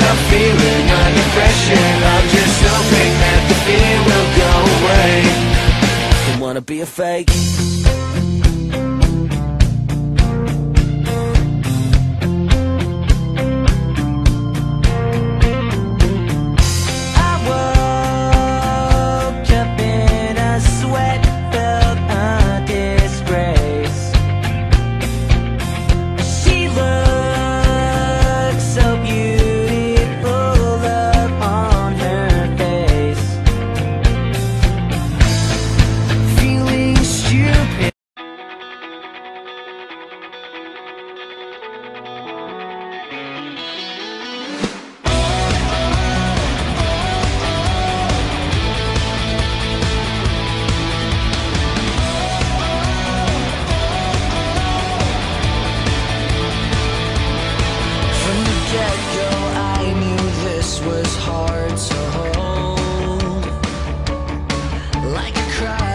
I'm feeling under pressure I'm just hoping that the fear will go away. Don't wanna be a fake.